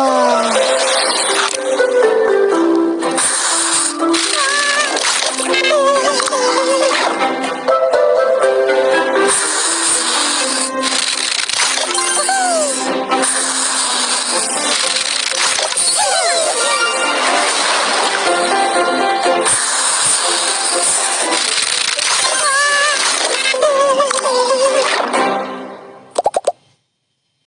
Oh.